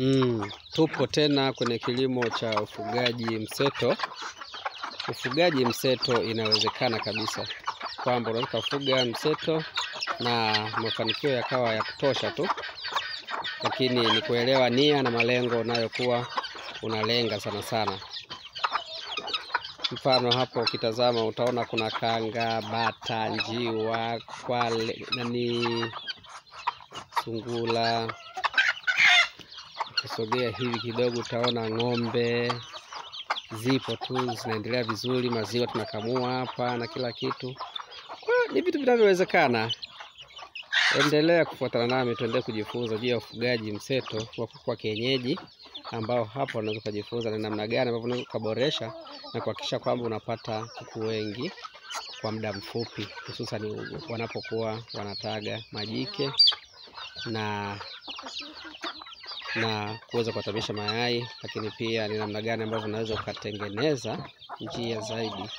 Mm, tupo tena kwenye kilimo cha ufugaji mseto. Ufugaji mseto inawezekana kabisa, kwamba unaweza kufuga mseto na mafanikio yakawa ya kutosha tu, lakini ni kuelewa nia na malengo unayokuwa unalenga sana sana. Mfano hapo ukitazama utaona kuna kanga, bata, njiwa, kwale, nani, sungula Ukisogea hivi kidogo utaona ng'ombe zipo tu zinaendelea vizuri, maziwa tunakamua hapa na kila kitu. Kwa ni vitu vinavyowezekana. Endelea kufuatana nami, tuendelee kujifunza juu ya ufugaji mseto wa kuku wa kienyeji, ambao hapo unaweza ukajifunza ni namna gani ambavyo unaweza ukaboresha na kuhakikisha kwamba unapata kuku wengi kwa muda mfupi, hususan wanapokuwa wanataga majike na na kuweza kuwataamisha mayai, lakini pia ni namna gani ambavyo unaweza ukatengeneza njia zaidi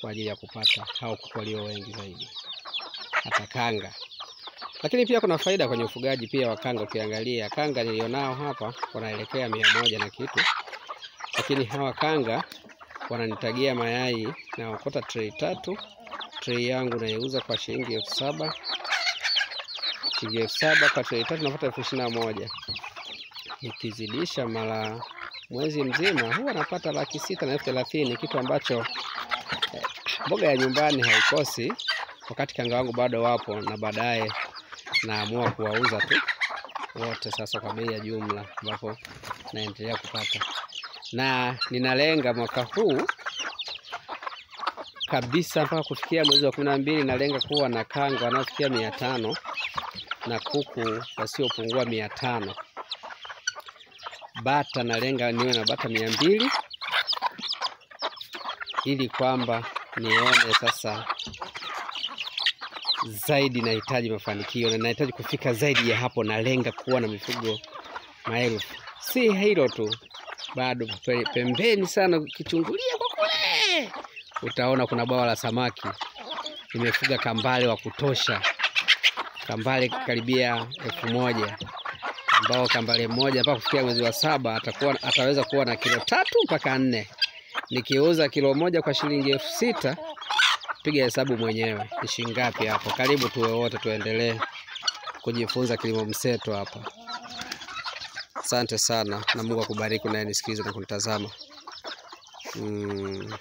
kwa ajili ya kupata hao kuku walio wengi zaidi, hata kanga. Lakini pia kuna faida kwenye ufugaji pia wa kanga. Ukiangalia kanga nilionao hapa wanaelekea mia moja na kitu, lakini hawa kanga wananitagia mayai na wakota trei tatu. Trei yangu naiuza kwa shilingi elfu saba shilingi elfu saba kwa trei tatu napata elfu ishirini na moja nikizidisha mara mwezi mzima huwa napata laki sita na elfu thelathini kitu ambacho eh, mboga ya nyumbani haikosi wakati kanga wangu bado wapo, na baadaye naamua kuwauza tu wote sasa kwa bei ya jumla, ambapo naendelea kupata, na ninalenga mwaka huu kabisa mpaka kufikia mwezi wa kumi na mbili nalenga kuwa na kanga wanaofikia mia tano na kuku wasiopungua mia tano bata nalenga niwe na bata mia mbili ili kwamba nione sasa zaidi. Nahitaji mafanikio na nahitaji kufika zaidi ya hapo. Nalenga kuwa na mifugo maelfu. Si hilo tu, bado pembeni sana, ukichungulia kwa kule utaona kuna bwawa la samaki. Nimefuga kambale wa kutosha, kambale karibia elfu moja ambao kambale mmoja mpaka kufikia mwezi wa saba atakuwa ataweza kuwa na kilo tatu mpaka nne. Nikiuza kilo moja kwa shilingi elfu sita piga hesabu mwenyewe ni shilingi ngapi hapo. Karibu tuwe wote tuendelee kujifunza kilimo mseto hapa. Asante sana na Mungu akubariki unayenisikiliza na kunitazama. Mm.